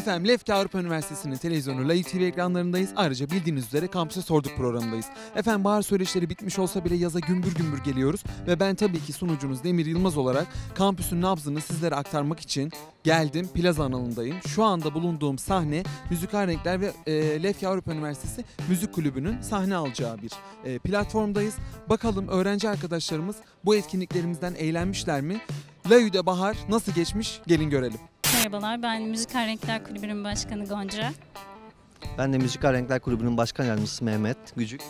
Efendim Lefke Avrupa Üniversitesi'nin televizyonu Live TV ekranlarındayız. Ayrıca bildiğiniz üzere Kampüse Sorduk programındayız. Efendim bahar söyleşileri bitmiş olsa bile yaza gümbür gümbür geliyoruz. Ve ben tabii ki sunucunuz Demir Yılmaz olarak kampüsün nabzını sizlere aktarmak için geldim. Plaza alanındayım. Şu anda bulunduğum sahne Müzikal Renkler ve e, Lefke Avrupa Üniversitesi Müzik Kulübü'nün sahne alacağı bir e, platformdayız. Bakalım öğrenci arkadaşlarımız bu etkinliklerimizden eğlenmişler mi? Layü'de bahar nasıl geçmiş gelin görelim. Merhabalar, ben Müzikal Renkler Kulübü'nün başkanı Gonca. Ben de Müzikal Renkler Kulübü'nün başkan yardımcısı Mehmet Gücük.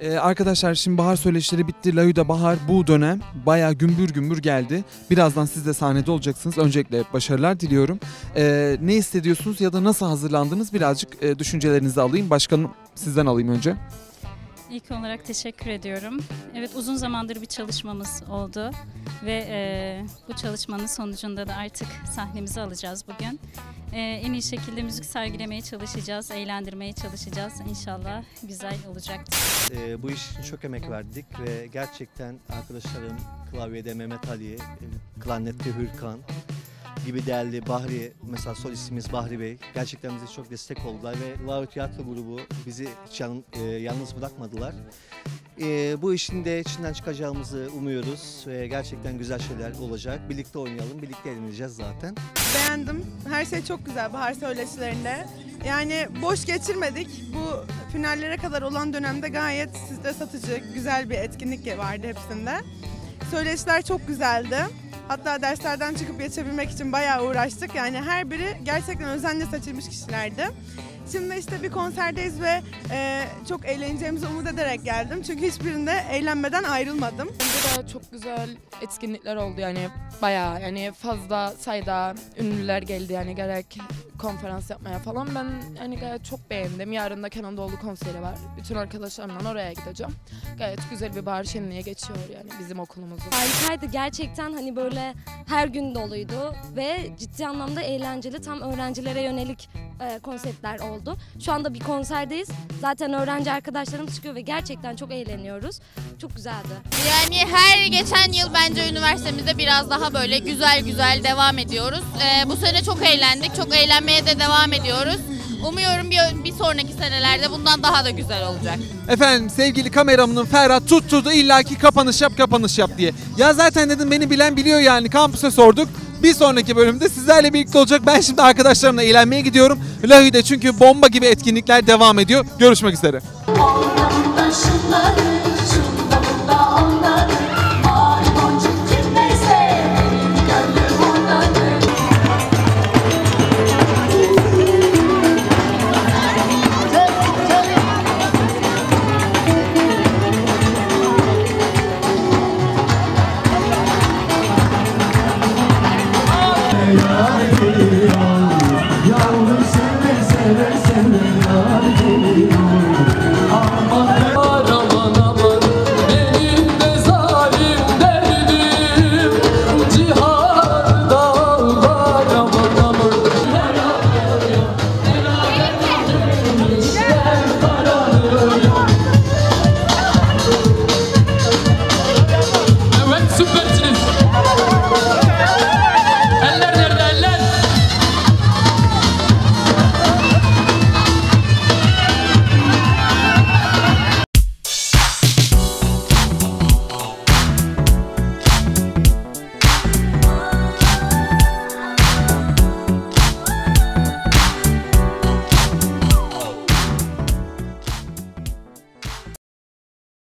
Ee, arkadaşlar şimdi bahar söyleşileri bitti. Layu'da bahar bu dönem bayağı gümbür gümbür geldi. Birazdan siz de sahnede olacaksınız. Öncelikle başarılar diliyorum. Ee, ne hissediyorsunuz ya da nasıl hazırlandınız birazcık e, düşüncelerinizi alayım. Başkanım sizden alayım önce. İlk olarak teşekkür ediyorum. Evet uzun zamandır bir çalışmamız oldu ve e, bu çalışmanın sonucunda da artık sahnemizi alacağız bugün. E, en iyi şekilde müzik sergilemeye çalışacağız, eğlendirmeye çalışacağız. İnşallah güzel olacaktır. Ee, bu iş için çok emek verdik ve gerçekten arkadaşlarım klavyede Mehmet Ali, e, klarnette Hürkan gibi değerli Bahri, mesela solistimiz Bahri Bey gerçekten bize çok destek oldular ve Lau Tiyatro grubu bizi hiç yan- e, yalnız bırakmadılar. E, bu işin de içinden çıkacağımızı umuyoruz ve gerçekten güzel şeyler olacak. Birlikte oynayalım, birlikte eğleneceğiz zaten. Beğendim. Her şey çok güzel bahar söyleşilerinde. Yani boş geçirmedik. Bu finallere kadar olan dönemde gayet stres atıcı, güzel bir etkinlik vardı hepsinde. Söyleşiler çok güzeldi. Hatta derslerden çıkıp geçebilmek için bayağı uğraştık. Yani her biri gerçekten özenle seçilmiş kişilerdi. Şimdi işte bir konserdeyiz ve e, çok eğleneceğimizi umut ederek geldim. Çünkü hiçbirinde eğlenmeden ayrılmadım. Bence de çok güzel etkinlikler oldu yani bayağı yani fazla sayıda ünlüler geldi yani gerek konferans yapmaya falan ben yani gayet çok beğendim. Yarın da Kenan Doğulu konseri var. Bütün arkadaşlarımla oraya gideceğim. Gayet güzel bir bahar şenliğe geçiyor yani bizim okulumuzun. Harikaydı gerçekten hani böyle her gün doluydu ve ciddi anlamda eğlenceli tam öğrencilere yönelik e, konseptler oldu. Şu anda bir konserdeyiz. Zaten öğrenci arkadaşlarımız çıkıyor ve gerçekten çok eğleniyoruz. Çok güzeldi. Yani her geçen yıl bence üniversitemizde biraz daha böyle güzel güzel devam ediyoruz. Ee, bu sene çok eğlendik, çok eğlenmeye de devam ediyoruz. Umuyorum bir, bir sonraki senelerde bundan daha da güzel olacak. Efendim sevgili kameramının Ferhat tutturdu illaki kapanış yap kapanış yap diye. Ya zaten dedim beni bilen biliyor yani kampüse sorduk. Bir sonraki bölümde sizlerle birlikte olacak. Ben şimdi arkadaşlarımla eğlenmeye gidiyorum. Lahü'de çünkü bomba gibi etkinlikler devam ediyor. Görüşmek üzere. Taşları Oh,